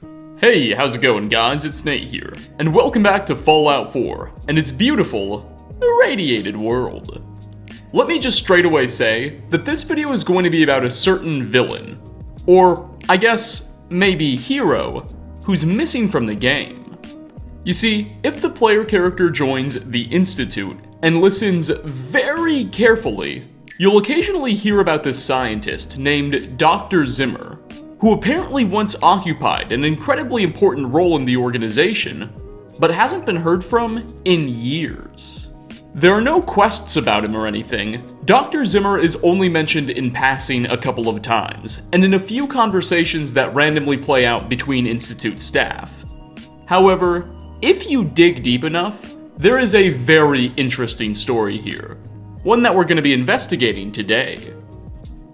Hey, how's it going guys? It's Nate here, and welcome back to Fallout 4, and its beautiful, irradiated world. Let me just straight away say that this video is going to be about a certain villain, or I guess, maybe hero, who's missing from the game. You see, if the player character joins the Institute and listens very carefully, you'll occasionally hear about this scientist named Dr. Zimmer, who apparently once occupied an incredibly important role in the organization, but hasn't been heard from in years. There are no quests about him or anything. Dr. Zimmer is only mentioned in passing a couple of times, and in a few conversations that randomly play out between Institute staff. However, if you dig deep enough, there is a very interesting story here, one that we're going to be investigating today.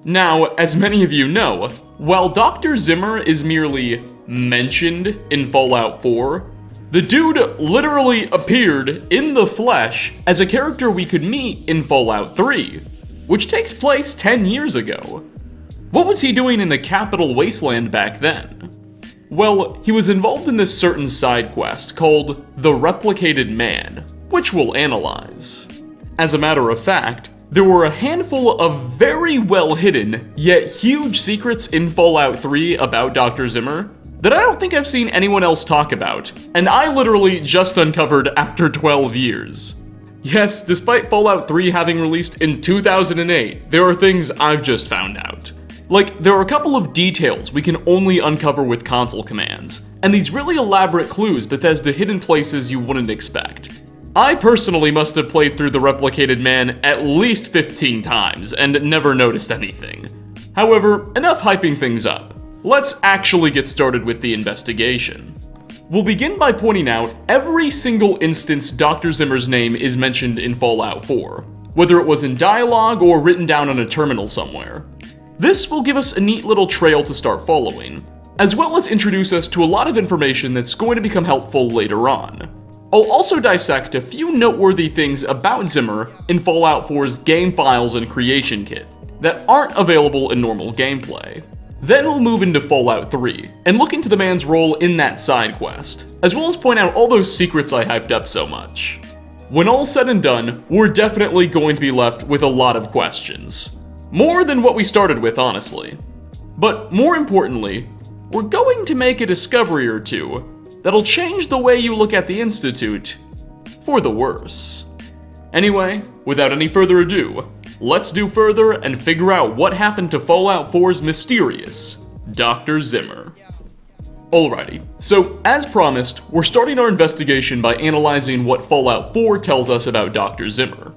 Now, as many of you know, while Dr. Zimmer is merely mentioned in Fallout 4, the dude literally appeared in the flesh as a character we could meet in Fallout 3, which takes place 10 years ago. What was he doing in the capital wasteland back then? Well, he was involved in this certain side quest called The Replicated Man, which we'll analyze. As a matter of fact, there were a handful of very well hidden, yet huge secrets in Fallout 3 about Dr. Zimmer that I don't think I've seen anyone else talk about, and I literally just uncovered after 12 years. Yes, despite Fallout 3 having released in 2008, there are things I've just found out. Like, there are a couple of details we can only uncover with console commands, and these really elaborate clues Bethesda hidden places you wouldn't expect. I personally must have played through The Replicated Man at least 15 times and never noticed anything. However, enough hyping things up. Let's actually get started with the investigation. We'll begin by pointing out every single instance Dr. Zimmer's name is mentioned in Fallout 4, whether it was in dialogue or written down on a terminal somewhere. This will give us a neat little trail to start following, as well as introduce us to a lot of information that's going to become helpful later on. I'll also dissect a few noteworthy things about Zimmer in Fallout 4's game files and creation kit that aren't available in normal gameplay. Then we'll move into Fallout 3 and look into the man's role in that side quest, as well as point out all those secrets I hyped up so much. When all's said and done, we're definitely going to be left with a lot of questions. More than what we started with, honestly. But more importantly, we're going to make a discovery or two that'll change the way you look at the Institute for the worse. Anyway, without any further ado, let's do further and figure out what happened to Fallout 4's mysterious Dr. Zimmer. Alrighty, so as promised, we're starting our investigation by analyzing what Fallout 4 tells us about Dr. Zimmer.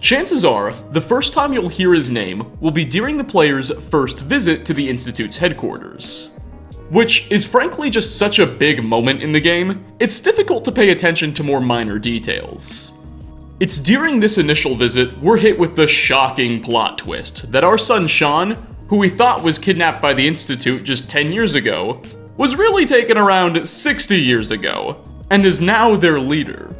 Chances are, the first time you'll hear his name will be during the player's first visit to the Institute's headquarters which is frankly just such a big moment in the game, it's difficult to pay attention to more minor details. It's during this initial visit we're hit with the shocking plot twist that our son Shaun, who we thought was kidnapped by the Institute just 10 years ago, was really taken around 60 years ago, and is now their leader.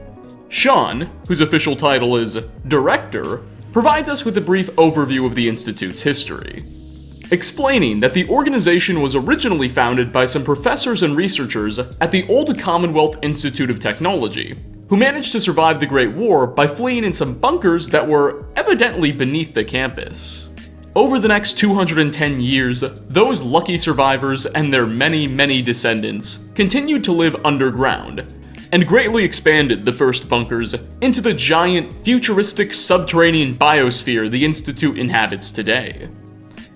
Shaun, whose official title is Director, provides us with a brief overview of the Institute's history explaining that the organization was originally founded by some professors and researchers at the Old Commonwealth Institute of Technology, who managed to survive the Great War by fleeing in some bunkers that were evidently beneath the campus. Over the next 210 years, those lucky survivors and their many, many descendants continued to live underground, and greatly expanded the first bunkers into the giant, futuristic subterranean biosphere the Institute inhabits today.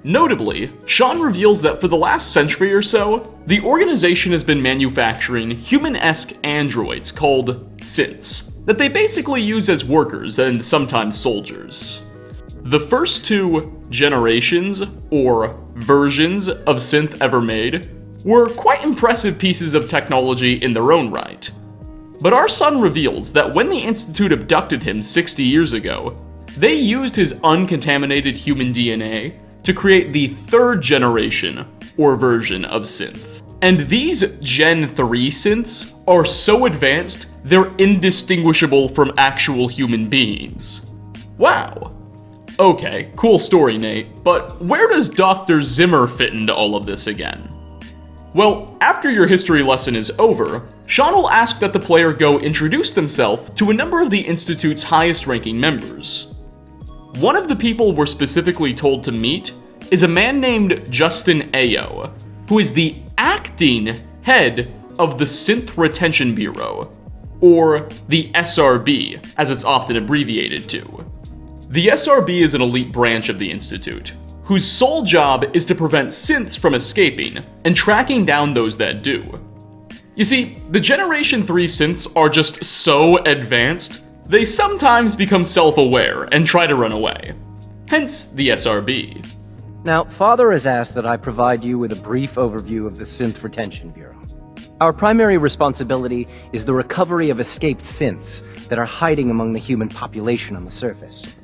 Notably, Shaun reveals that for the last century or so, the organization has been manufacturing human-esque androids called synths, that they basically use as workers and sometimes soldiers. The first two generations, or versions, of synth ever made were quite impressive pieces of technology in their own right. But our son reveals that when the Institute abducted him 60 years ago, they used his uncontaminated human DNA to create the third generation or version of synth. And these Gen 3 synths are so advanced, they're indistinguishable from actual human beings. Wow. Okay, cool story, Nate, but where does Dr. Zimmer fit into all of this again? Well, after your history lesson is over, Shaun will ask that the player go introduce themselves to a number of the Institute's highest ranking members. One of the people we're specifically told to meet is a man named Justin Ayo, who is the acting head of the Synth Retention Bureau, or the SRB, as it's often abbreviated to. The SRB is an elite branch of the Institute, whose sole job is to prevent synths from escaping and tracking down those that do. You see, the Generation 3 synths are just so advanced, they sometimes become self aware and try to run away. Hence the SRB. Now, Father has asked that I provide you with a brief overview of the Synth Retention Bureau. Our primary responsibility is the recovery of escaped synths that are hiding among the human population on the surface.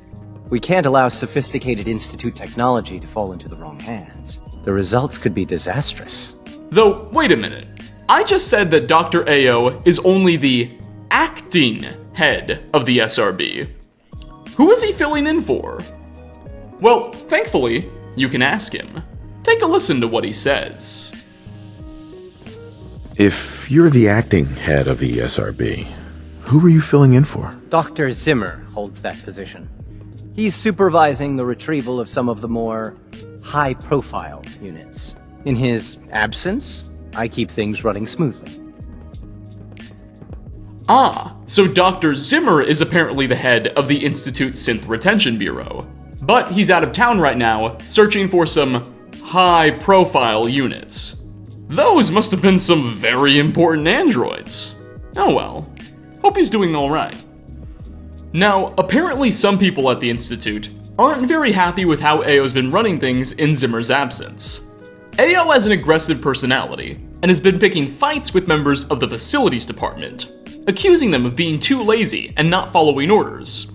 We can't allow sophisticated Institute technology to fall into the wrong hands. The results could be disastrous. Though, wait a minute. I just said that Dr. Ayo is only the acting head of the SRB. Who is he filling in for? Well, thankfully, you can ask him. Take a listen to what he says. If you're the acting head of the SRB, who are you filling in for? Dr. Zimmer holds that position. He's supervising the retrieval of some of the more high-profile units. In his absence, I keep things running smoothly. Ah, so Dr. Zimmer is apparently the head of the Institute Synth Retention Bureau. But he's out of town right now, searching for some high-profile units. Those must have been some very important androids. Oh well. Hope he's doing alright. Now, apparently some people at the Institute aren't very happy with how Ayo's been running things in Zimmer's absence. Ayo has an aggressive personality, and has been picking fights with members of the Facilities Department, accusing them of being too lazy and not following orders.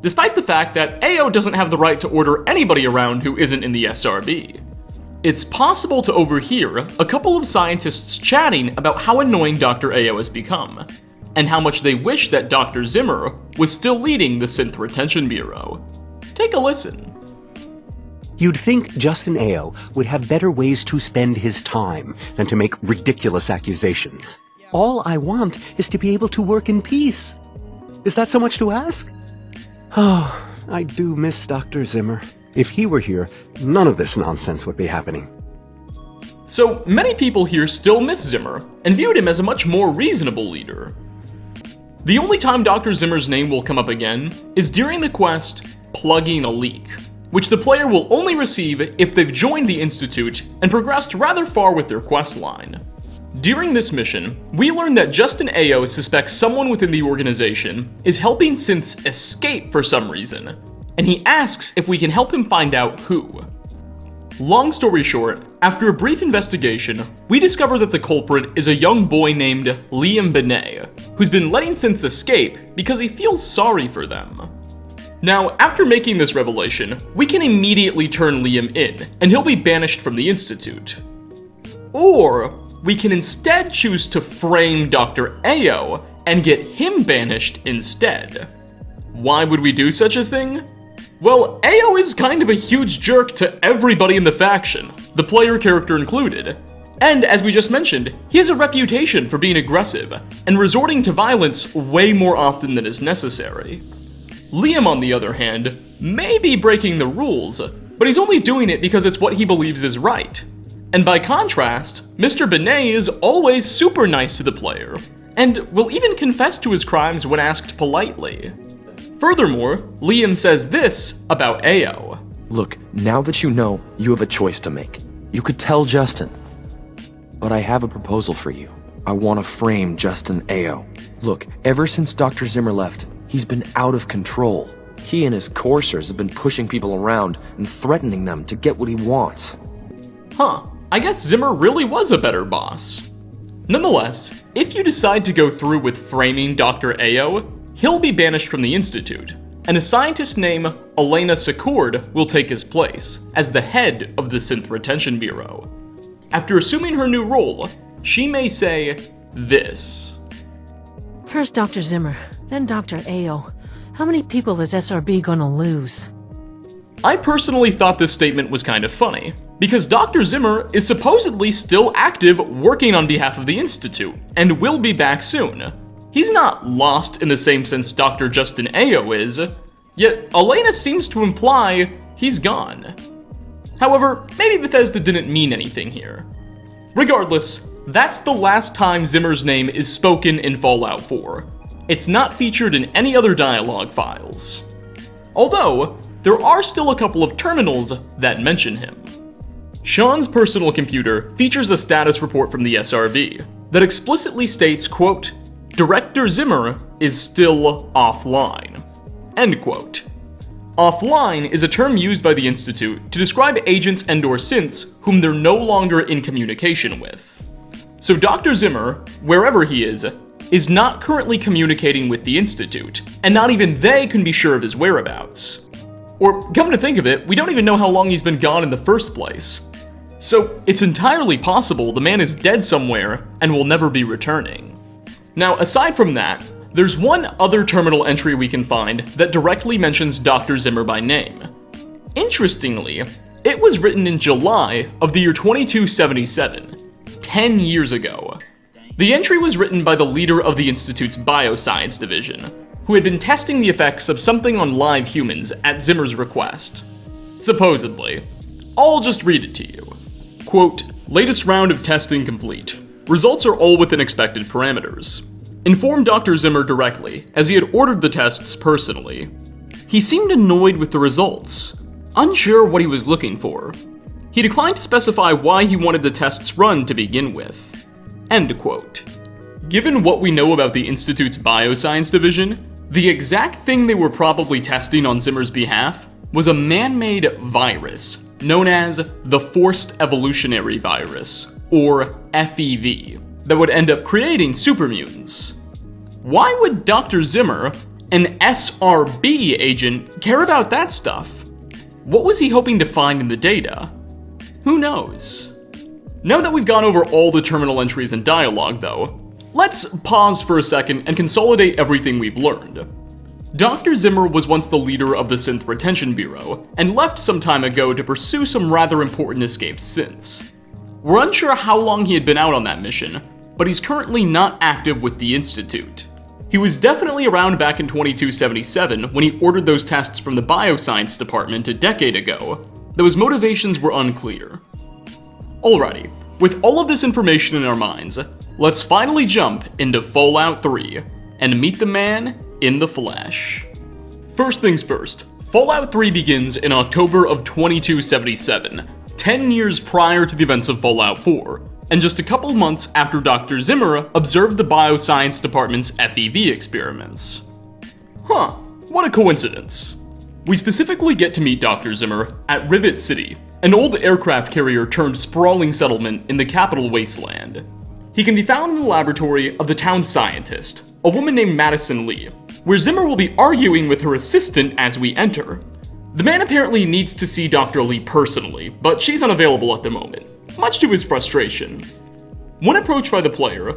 Despite the fact that Ayo doesn't have the right to order anybody around who isn't in the SRB. It's possible to overhear a couple of scientists chatting about how annoying Dr. Ayo has become, and how much they wish that Dr. Zimmer was still leading the Synth Retention Bureau. Take a listen. You'd think Justin Ayo would have better ways to spend his time than to make ridiculous accusations. All I want is to be able to work in peace. Is that so much to ask? Oh, I do miss Dr. Zimmer. If he were here, none of this nonsense would be happening. So, many people here still miss Zimmer, and viewed him as a much more reasonable leader. The only time Dr. Zimmer's name will come up again is during the quest Plugging a Leak, which the player will only receive if they've joined the Institute and progressed rather far with their quest line. During this mission, we learn that Justin Ayo suspects someone within the organization is helping synths escape for some reason, and he asks if we can help him find out who. Long story short, after a brief investigation, we discover that the culprit is a young boy named Liam Binet, who's been letting synths escape because he feels sorry for them. Now, after making this revelation, we can immediately turn Liam in, and he'll be banished from the Institute. Or, we can instead choose to frame Dr. Ayo and get him banished instead. Why would we do such a thing? Well, Ayo is kind of a huge jerk to everybody in the faction, the player character included. And as we just mentioned, he has a reputation for being aggressive and resorting to violence way more often than is necessary. Liam, on the other hand, may be breaking the rules, but he's only doing it because it's what he believes is right. And by contrast, Mr. Binet is always super nice to the player, and will even confess to his crimes when asked politely. Furthermore, Liam says this about Ayo. Look, now that you know, you have a choice to make. You could tell Justin. But I have a proposal for you. I want to frame Justin Ayo. Look, ever since Dr. Zimmer left, he's been out of control. He and his coursers have been pushing people around and threatening them to get what he wants. Huh, I guess Zimmer really was a better boss. Nonetheless, if you decide to go through with framing Dr. Ayo, he'll be banished from the Institute, and a scientist named Elena Secord will take his place as the head of the Synth Retention Bureau. After assuming her new role, she may say this. First Dr. Zimmer, then Dr. Ayo. How many people is SRB gonna lose? I personally thought this statement was kind of funny, Because Dr. Zimmer is supposedly still active working on behalf of the Institute, and will be back soon. He's not lost in the same sense Dr. Justin Ayo is, yet Elena seems to imply he's gone. However, maybe Bethesda didn't mean anything here. Regardless, that's the last time Zimmer's name is spoken in Fallout 4. It's not featured in any other dialogue files. Although, there are still a couple of terminals that mention him. Shaun's personal computer features a status report from the SRB that explicitly states, quote, Director Zimmer is still offline, end quote. Offline is a term used by the Institute to describe agents and or synths whom they're no longer in communication with. So Dr. Zimmer, wherever he is, is not currently communicating with the Institute, and not even they can be sure of his whereabouts. Or, come to think of it, we don't even know how long he's been gone in the first place. So, it's entirely possible the man is dead somewhere and will never be returning. Now, aside from that, there's one other terminal entry we can find that directly mentions Dr. Zimmer by name. Interestingly, it was written in July of the year 2277, 10 years ago. The entry was written by the leader of the Institute's Bioscience Division, who had been testing the effects of something on live humans at Zimmer's request. Supposedly. I'll just read it to you. Quote, latest round of testing complete. Results are all within expected parameters. Informed Dr. Zimmer directly, as he had ordered the tests personally. He seemed annoyed with the results, unsure what he was looking for. He declined to specify why he wanted the tests run to begin with. End quote. Given what we know about the Institute's bioscience division, the exact thing they were probably testing on Zimmer's behalf was a man-made virus known as the Forced Evolutionary Virus, or FEV, that would end up creating super mutants. Why would Dr. Zimmer, an SRB agent, care about that stuff? What was he hoping to find in the data? Who knows? Now that we've gone over all the terminal entries and dialogue, though, let's pause for a second and consolidate everything we've learned. Dr. Zimmer was once the leader of the Synth Retention Bureau, and left some time ago to pursue some rather important escaped synths. We're unsure how long he had been out on that mission, but he's currently not active with the Institute. He was definitely around back in 2277 when he ordered those tests from the Bioscience Department a decade ago, though his motivations were unclear. Alrighty, with all of this information in our minds, let's finally jump into Fallout 3 and meet the man in the flesh. First things first, Fallout 3 begins in October of 2277, 10 years prior to the events of Fallout 4, and just a couple months after Dr. Zimmer observed the Bioscience Department's FEV experiments. Huh, what a coincidence. We specifically get to meet Dr. Zimmer at Rivet City, an old aircraft carrier turned sprawling settlement in the capital wasteland. He can be found in the laboratory of the town scientist, a woman named Madison Li, where Zimmer will be arguing with her assistant as we enter. The man apparently needs to see Dr. Li personally, but she's unavailable at the moment, much to his frustration. When approached by the player,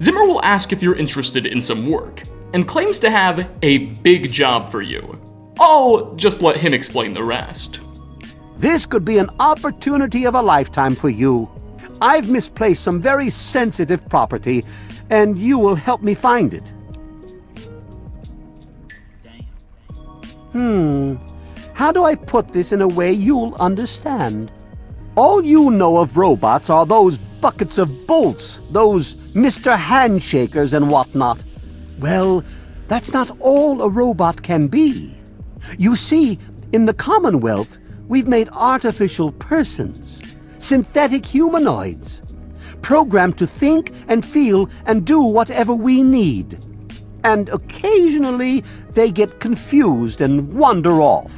Zimmer will ask if you're interested in some work, and claims to have a big job for you. I'll just let him explain the rest. This could be an opportunity of a lifetime for you. I've misplaced some very sensitive property, and you will help me find it. Hmm. How do I put this in a way you'll understand? All you know of robots are those buckets of bolts, those Mr. Handshakers and whatnot. Well, that's not all a robot can be. You see, in the Commonwealth, we've made artificial persons, synthetic humanoids, programmed to think and feel and do whatever we need. And occasionally they get confused and wander off.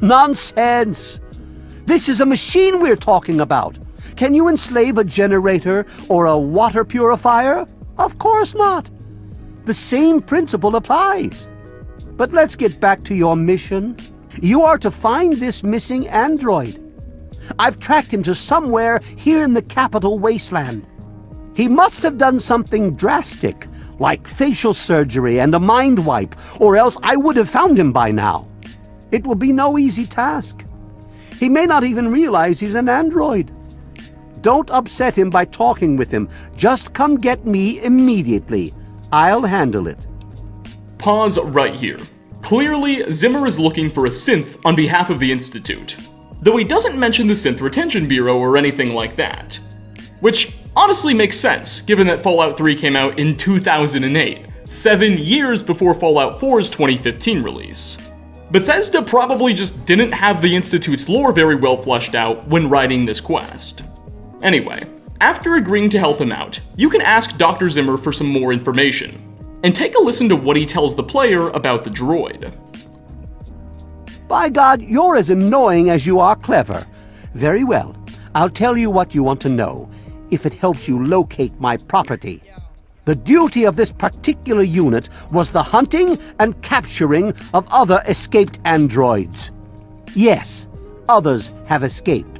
Nonsense! This is a machine we're talking about. Can you enslave a generator or a water purifier? Of course not. The same principle applies. But let's get back to your mission. You are to find this missing android. I've tracked him to somewhere here in the capital wasteland. He must have done something drastic, like facial surgery and a mind wipe, or else I would have found him by now. It will be no easy task. He may not even realize he's an android. Don't upset him by talking with him. Just come get me immediately. I'll handle it. Pause right here. Clearly, Zimmer is looking for a synth on behalf of the Institute, though he doesn't mention the Synth Retention Bureau or anything like that. Which honestly makes sense, given that Fallout 3 came out in 2008, seven years before Fallout 4's 2015 release. Bethesda probably just didn't have the Institute's lore very well fleshed out when writing this quest. Anyway, after agreeing to help him out, you can ask Dr. Zimmer for some more information, and take a listen to what he tells the player about the droid. By God, you're as annoying as you are clever. Very well. I'll tell you what you want to know, if it helps you locate my property. The duty of this particular unit was the hunting and capturing of other escaped androids. Yes, others have escaped.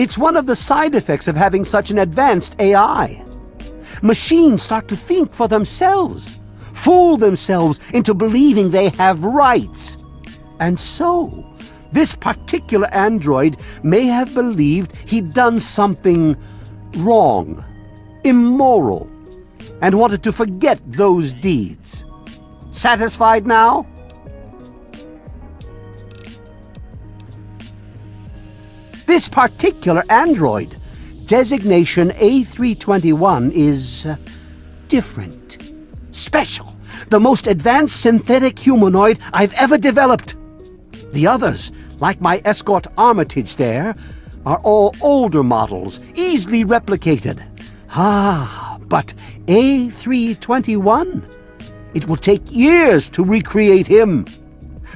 It's one of the side effects of having such an advanced AI. Machines start to think for themselves, fool themselves into believing they have rights. And so, this particular android may have believed he'd done something wrong, immoral, and wanted to forget those deeds. Satisfied now? This particular android, designation A321, is uh, different, special, the most advanced synthetic humanoid I've ever developed. The others, like my escort Armitage there, are all older models, easily replicated. Ah, but A321? It will take years to recreate him.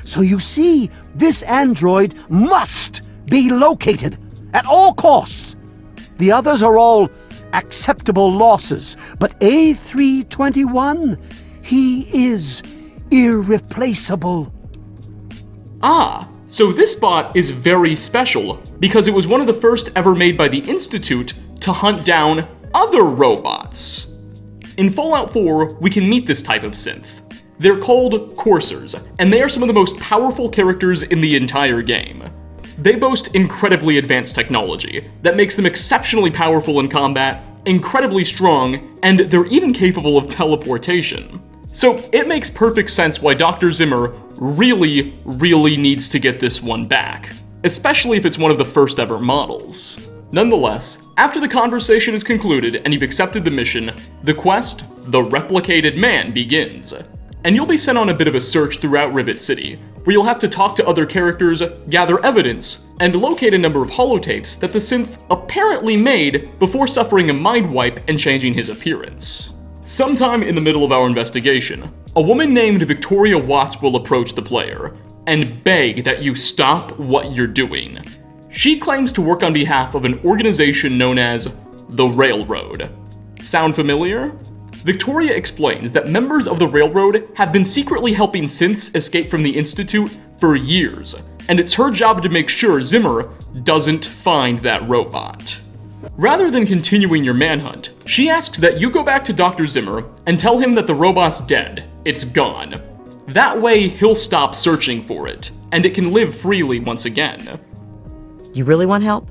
So you see, this android must be located at all costs. The others are all acceptable losses, but A321, he is irreplaceable. Ah, so this bot is very special because it was one of the first ever made by the Institute to hunt down other robots. In Fallout 4, we can meet this type of synth. They're called Coursers, and they are some of the most powerful characters in the entire game. They boast incredibly advanced technology that makes them exceptionally powerful in combat, incredibly strong, and they're even capable of teleportation. So it makes perfect sense why Dr. Zimmer really, really needs to get this one back, especially if it's one of the first ever models. Nonetheless, after the conversation is concluded and you've accepted the mission, the quest, The Replicated Man, begins. And you'll be sent on a bit of a search throughout Rivet City, where you'll have to talk to other characters, gather evidence, and locate a number of holotapes that the synth apparently made before suffering a mind wipe and changing his appearance. Sometime in the middle of our investigation, a woman named Victoria Watts will approach the player and beg that you stop what you're doing. She claims to work on behalf of an organization known as the Railroad. Sound familiar? Victoria explains that members of the Railroad have been secretly helping synths escape from the Institute for years, and it's her job to make sure Zimmer doesn't find that robot. Rather than continuing your manhunt, she asks that you go back to Dr. Zimmer and tell him that the robot's dead. It's gone. That way, he'll stop searching for it, and it can live freely once again. You really want help?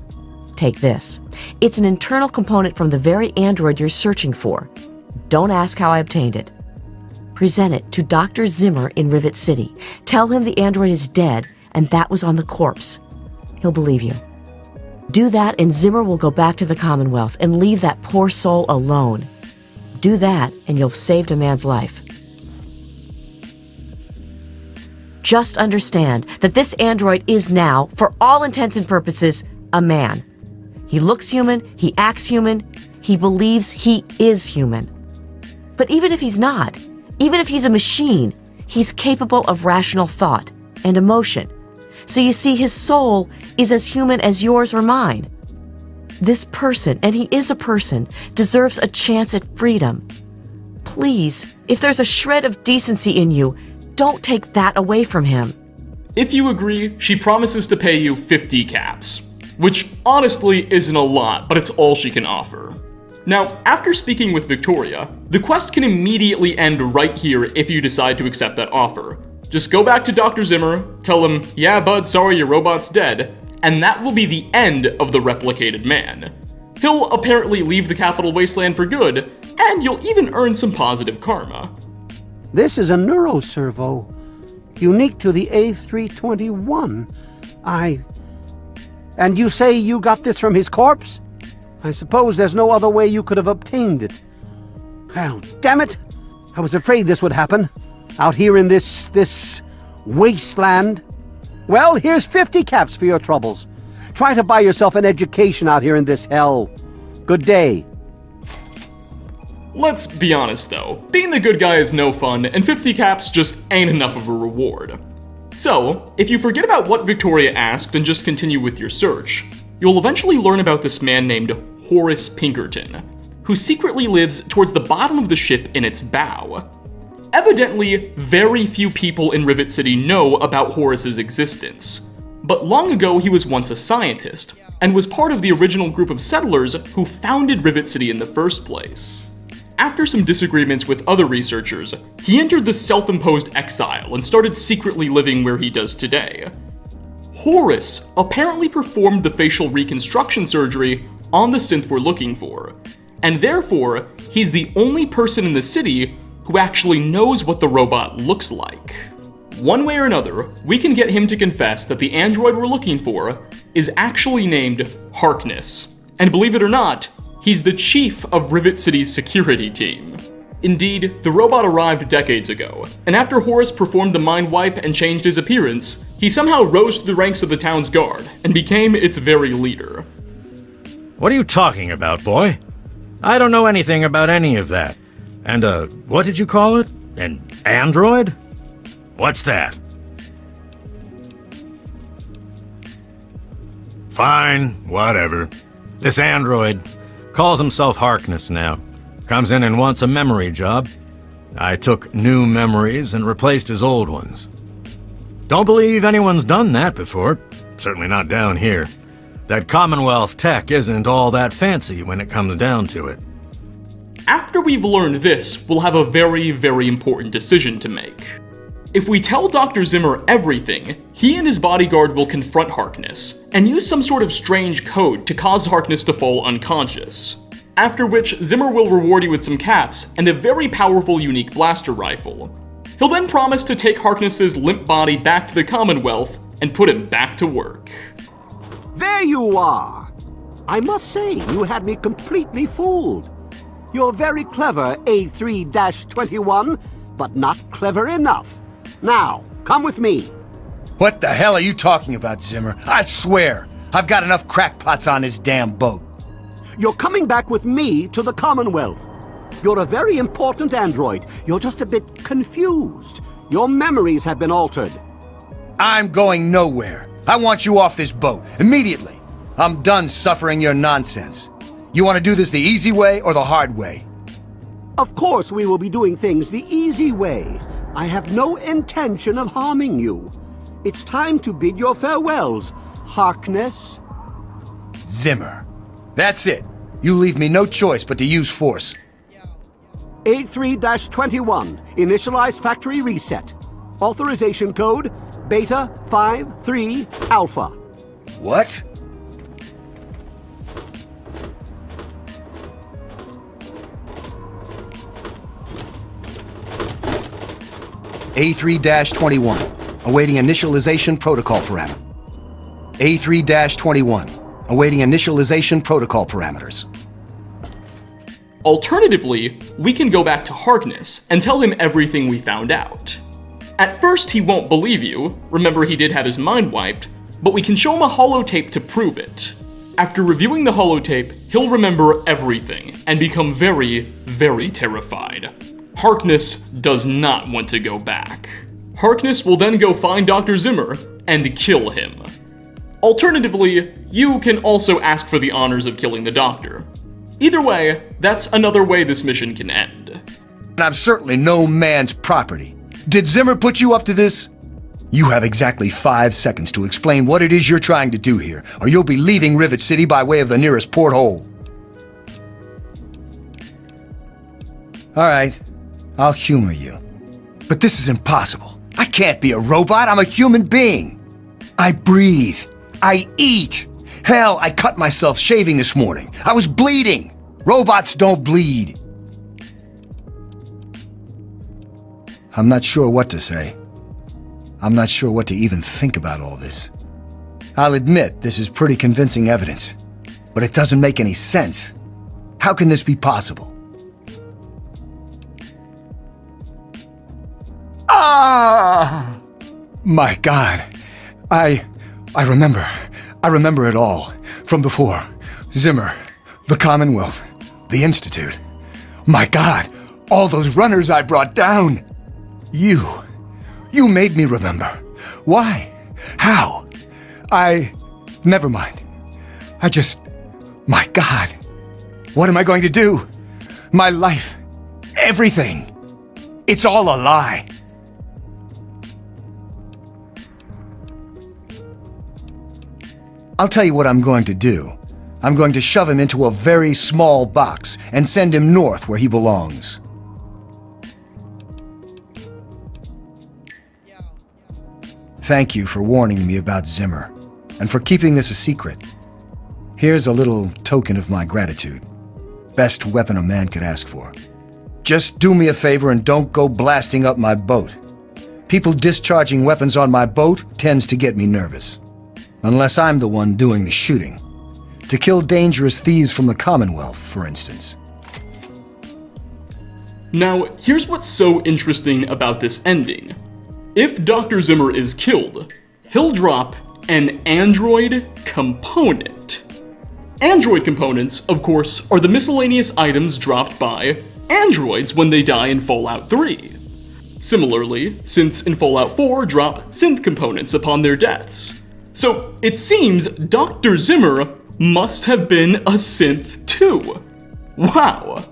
Take this. It's an internal component from the very android you're searching for. Don't ask how I obtained it. Present it to Dr. Zimmer in Rivet City. Tell him the android is dead and that was on the corpse. He'll believe you. Do that, and Zimmer will go back to the Commonwealth and leave that poor soul alone. Do that, and you'll have saved a man's life. Just understand that this android is now, for all intents and purposes, a man. He looks human, he acts human, he believes he is human. But even if he's not, even if he's a machine, he's capable of rational thought and emotion. So you see, his soul is as human as yours or mine. This person, and he is a person, deserves a chance at freedom. Please, if there's a shred of decency in you, don't take that away from him. If you agree, she promises to pay you 50 caps. Which honestly isn't a lot, but it's all she can offer. Now, after speaking with Victoria, the quest can immediately end right here if you decide to accept that offer. Just go back to Dr. Zimmer, tell him, yeah, bud, sorry, your robot's dead, and that will be the end of the replicated man. He'll apparently leave the capital wasteland for good, and you'll even earn some positive karma. This is a neuroservo, unique to the A321. I. And you say you got this from his corpse? I suppose there's no other way you could have obtained it. Well, damn it! I was afraid this would happen. Out here in this. this. wasteland. Well, here's 50 caps for your troubles. Try to buy yourself an education out here in this hell. Good day. Let's be honest though, being the good guy is no fun, and 50 caps just ain't enough of a reward. So, if you forget about what Victoria asked and just continue with your search, you'll eventually learn about this man named Horace Pinkerton, who secretly lives towards the bottom of the ship in its bow. Evidently, very few people in Rivet City know about Horace's existence, but long ago he was once a scientist, and was part of the original group of settlers who founded Rivet City in the first place. After some disagreements with other researchers, he entered the self-imposed exile and started secretly living where he does today. Horace apparently performed the facial reconstruction surgery on the synth we're looking for, and therefore, he's the only person in the city who actually knows what the robot looks like. One way or another, we can get him to confess that the android we're looking for is actually named Harkness. And believe it or not, he's the chief of Rivet City's security team. Indeed, the robot arrived decades ago, and after Horace performed the mind wipe and changed his appearance, he somehow rose to the ranks of the town's guard and became its very leader. What are you talking about, boy? I don't know anything about any of that. And, uh, what did you call it? An android? What's that? Fine, whatever. This android calls himself Harkness now. Comes in and wants a memory job. I took new memories and replaced his old ones. Don't believe anyone's done that before. Certainly not down here. That Commonwealth tech isn't all that fancy when it comes down to it. After we've learned this, we'll have a very, very important decision to make. If we tell Dr. Zimmer everything, he and his bodyguard will confront Harkness, and use some sort of strange code to cause Harkness to fall unconscious. After which, Zimmer will reward you with some caps and a very powerful unique blaster rifle. He'll then promise to take Harkness's limp body back to the Commonwealth and put him back to work. There you are! I must say, you had me completely fooled. You're very clever, A3 21, but not clever enough. Now, come with me. What the hell are you talking about, Zimmer? I swear, I've got enough crackpots on this damn boat. You're coming back with me to the Commonwealth. You're a very important android. You're just a bit confused. Your memories have been altered. I'm going nowhere. I want you off this boat, immediately. I'm done suffering your nonsense. You want to do this the easy way or the hard way? Of course we will be doing things the easy way. I have no intention of harming you. It's time to bid your farewells, Harkness. Zimmer. That's it. You leave me no choice but to use force. A3-21, initialize factory reset. Authorization code, Beta 53 Alpha. What? A3-21, awaiting initialization protocol parameter. A3-21, awaiting initialization protocol parameters. Alternatively, we can go back to Harkness and tell him everything we found out. At first, he won't believe you, remember he did have his mind wiped, but we can show him a holotape to prove it. After reviewing the holotape, he'll remember everything and become very, very terrified. Harkness does not want to go back. Harkness will then go find Dr. Zimmer and kill him. Alternatively, you can also ask for the honors of killing the Doctor. Either way, that's another way this mission can end. And I'm certainly no man's property. Did Zimmer put you up to this? You have exactly five seconds to explain what it is you're trying to do here, or you'll be leaving Rivet City by way of the nearest porthole. Alright, I'll humor you. But this is impossible. I can't be a robot, I'm a human being. I breathe. I eat. Hell, I cut myself shaving this morning. I was bleeding. Robots don't bleed. I'm not sure what to say. I'm not sure what to even think about all this. I'll admit this is pretty convincing evidence, but it doesn't make any sense. How can this be possible? Ah! My God. I. I remember. I remember it all. From before. Zimmer. The Commonwealth. The Institute. My God. All those runners I brought down. You. You made me remember. Why? How? I. Never mind. I just. My God. What am I going to do? My life. Everything. It's all a lie. I'll tell you what I'm going to do. I'm going to shove him into a very small box and send him north where he belongs. Thank you for warning me about Zimmer, and for keeping this a secret. Here's a little token of my gratitude. Best weapon a man could ask for. Just do me a favor and don't go blasting up my boat. People discharging weapons on my boat tends to get me nervous. Unless I'm the one doing the shooting. To kill dangerous thieves from the Commonwealth, for instance. Now, here's what's so interesting about this ending. If Dr. Zimmer is killed, he'll drop an android component. Android components, of course, are the miscellaneous items dropped by androids when they die in Fallout 3. Similarly, synths in Fallout 4 drop synth components upon their deaths. So it seems Dr. Zimmer must have been a synth too. Wow.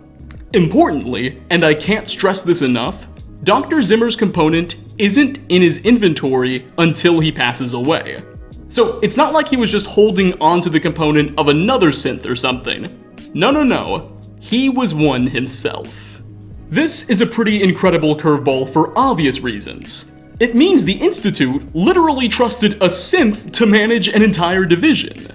Importantly, and I can't stress this enough, Dr. Zimmer's component isn't in his inventory until he passes away. So it's not like he was just holding onto the component of another synth or something. No, no, no. He was one himself. This is a pretty incredible curveball for obvious reasons. It means the Institute literally trusted a synth to manage an entire division.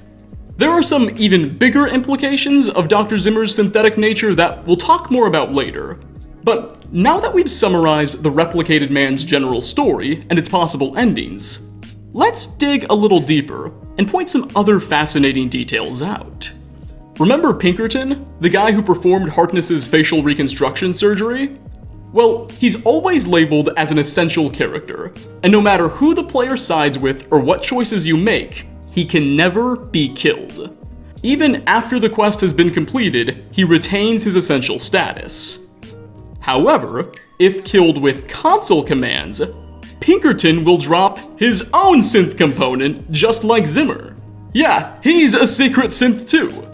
There are some even bigger implications of Dr. Zimmer's synthetic nature that we'll talk more about later. But now that we've summarized the replicated man's general story and its possible endings, let's dig a little deeper and point some other fascinating details out. Remember Pinkerton, the guy who performed Harkness's facial reconstruction surgery? Well, he's always labeled as an essential character, and no matter who the player sides with or what choices you make, he can never be killed. Even after the quest has been completed, he retains his essential status. However, if killed with console commands, Pinkerton will drop his own synth component just like Zimmer. Yeah, he's a secret synth too.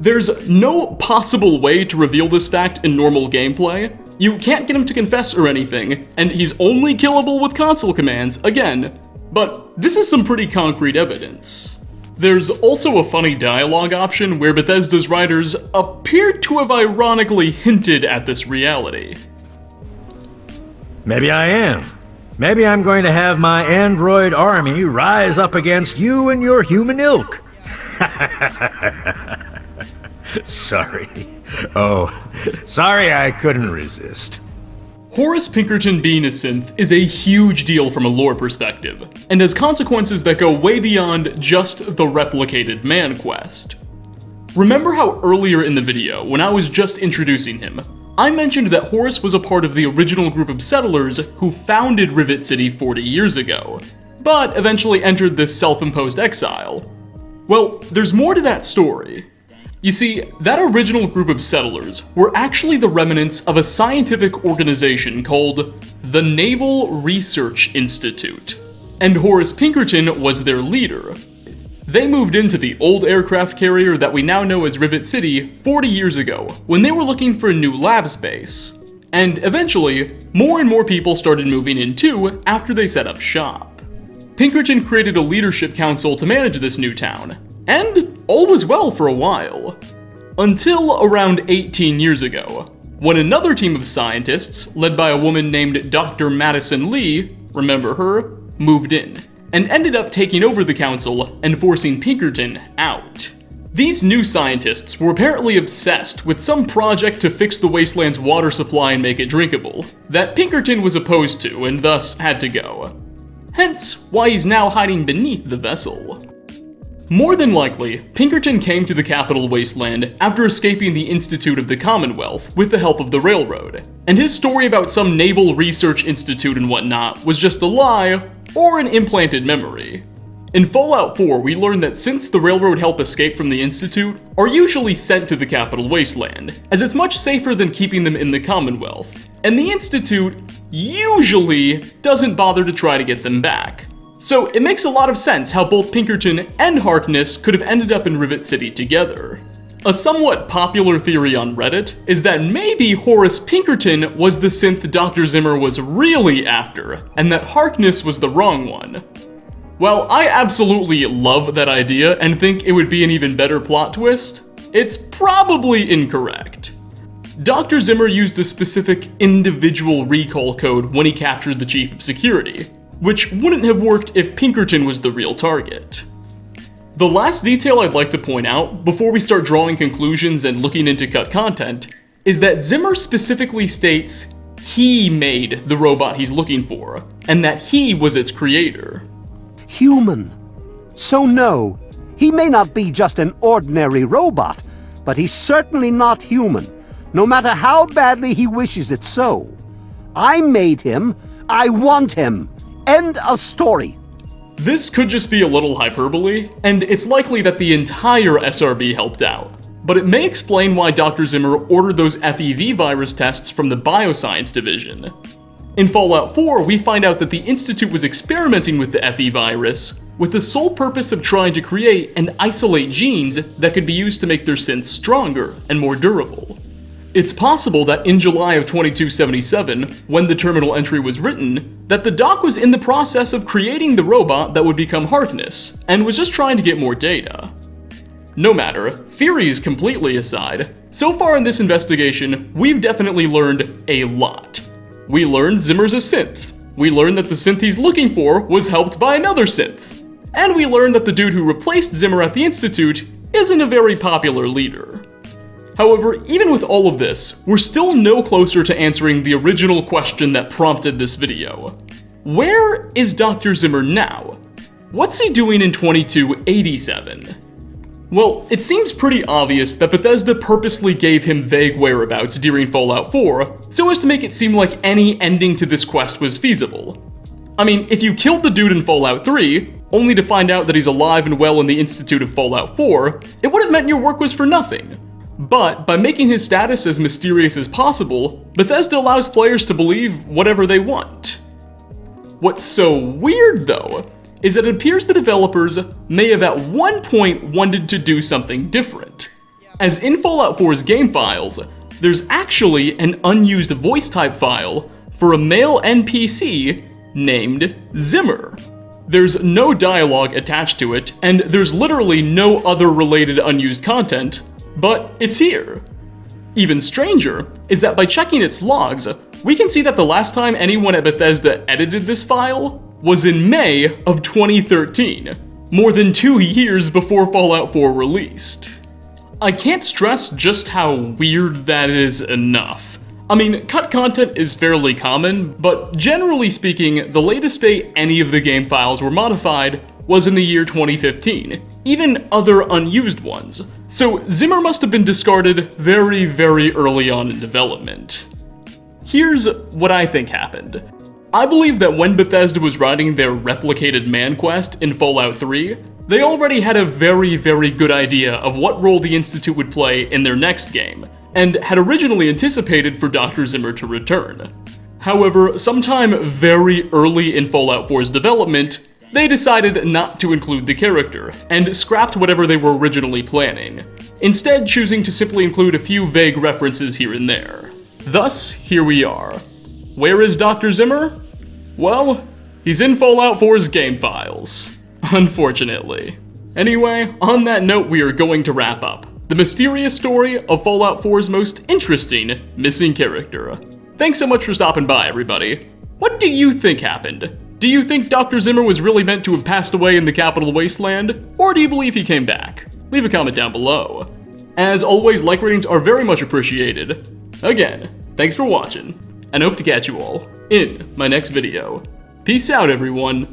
There's no possible way to reveal this fact in normal gameplay, you can't get him to confess or anything, and he's only killable with console commands, again, but this is some pretty concrete evidence. There's also a funny dialogue option where Bethesda's writers appear to have ironically hinted at this reality. Maybe I am. Maybe I'm going to have my android army rise up against you and your human ilk. Sorry. Oh, sorry I couldn't resist. Horace Pinkerton being a synth is a huge deal from a lore perspective, and has consequences that go way beyond just the replicated man quest. Remember how earlier in the video, when I was just introducing him, I mentioned that Horace was a part of the original group of settlers who founded Rivet City 40 years ago, but eventually entered this self-imposed exile. Well, there's more to that story, you see, that original group of settlers were actually the remnants of a scientific organization called the Naval Research Institute, and Horace Pinkerton was their leader. They moved into the old aircraft carrier that we now know as Rivet City 40 years ago, when they were looking for a new lab space. And eventually, more and more people started moving in too after they set up shop. Pinkerton created a leadership council to manage this new town, and all was well for a while. Until around 18 years ago, when another team of scientists, led by a woman named Dr. Madison Li, remember her, moved in, and ended up taking over the council and forcing Pinkerton out. These new scientists were apparently obsessed with some project to fix the wasteland's water supply and make it drinkable, that Pinkerton was opposed to and thus had to go. Hence, why he's now hiding beneath the vessel. More than likely, Pinkerton came to the capital wasteland after escaping the Institute of the Commonwealth with the help of the railroad, and his story about some naval research institute and whatnot was just a lie or an implanted memory. In Fallout 4, we learned that since the railroad help escape from the Institute are usually sent to the capital wasteland, as it's much safer than keeping them in the Commonwealth, and the Institute usually doesn't bother to try to get them back. So it makes a lot of sense how both Pinkerton and Harkness could have ended up in Rivet City together. A somewhat popular theory on Reddit is that maybe Horace Pinkerton was the synth Dr. Zimmer was really after, and that Harkness was the wrong one. While I absolutely love that idea and think it would be an even better plot twist, it's probably incorrect. Dr. Zimmer used a specific individual recall code when he captured the Chief of Security, which wouldn't have worked if Pinkerton was the real target. The last detail I'd like to point out, before we start drawing conclusions and looking into cut content, is that Zimmer specifically states he made the robot he's looking for, and that he was its creator. Human. So no, he may not be just an ordinary robot, but he's certainly not human, no matter how badly he wishes it so. I made him, I want him, End of story. This could just be a little hyperbole, and it's likely that the entire SRB helped out. But it may explain why Dr. Zimmer ordered those FEV virus tests from the Bioscience Division. In Fallout 4, we find out that the Institute was experimenting with the FE virus with the sole purpose of trying to create and isolate genes that could be used to make their synths stronger and more durable. It's possible that in July of 2277, when the terminal entry was written, that the doc was in the process of creating the robot that would become Harkness, and was just trying to get more data. No matter, theories completely aside, so far in this investigation, we've definitely learned a lot. We learned Zimmer's a synth. We learned that the synth he's looking for was helped by another synth. And we learned that the dude who replaced Zimmer at the Institute isn't a very popular leader. However, even with all of this, we're still no closer to answering the original question that prompted this video. Where is Dr. Zimmer now? What's he doing in 2287? Well, it seems pretty obvious that Bethesda purposely gave him vague whereabouts during Fallout 4, so as to make it seem like any ending to this quest was feasible. I mean, if you killed the dude in Fallout 3, only to find out that he's alive and well in the Institute of Fallout 4, it would have meant your work was for nothing. But by making his status as mysterious as possible, Bethesda allows players to believe whatever they want. What's so weird though, is that it appears the developers may have at one point wanted to do something different. As in Fallout 4's game files, there's actually an unused voice type file for a male NPC named Zimmer. There's no dialogue attached to it, and there's literally no other related unused content, but it's here. Even stranger is that by checking its logs, we can see that the last time anyone at Bethesda edited this file was in May of 2013, more than two years before Fallout 4 released. I can't stress just how weird that is enough. I mean, cut content is fairly common, but generally speaking, the latest day any of the game files were modified was in the year 2015, even other unused ones. So Zimmer must have been discarded very, very early on in development. Here's what I think happened. I believe that when Bethesda was writing their replicated man quest in Fallout 3, they already had a very, very good idea of what role the Institute would play in their next game, and had originally anticipated for Dr. Zimmer to return. However, sometime very early in Fallout 4's development, they decided not to include the character, and scrapped whatever they were originally planning, instead choosing to simply include a few vague references here and there. Thus, here we are. Where is Dr. Zimmer? Well, he's in Fallout 4's game files. Unfortunately. Anyway, on that note, we are going to wrap up. the mysterious story of Fallout 4's most interesting missing character. Thanks so much for stopping by, everybody. What do you think happened? Do you think Dr. Zimmer was really meant to have passed away in the capital wasteland, or do you believe he came back? Leave a comment down below. As always, like ratings are very much appreciated. Again, thanks for watching, and hope to catch you all in my next video. Peace out, everyone.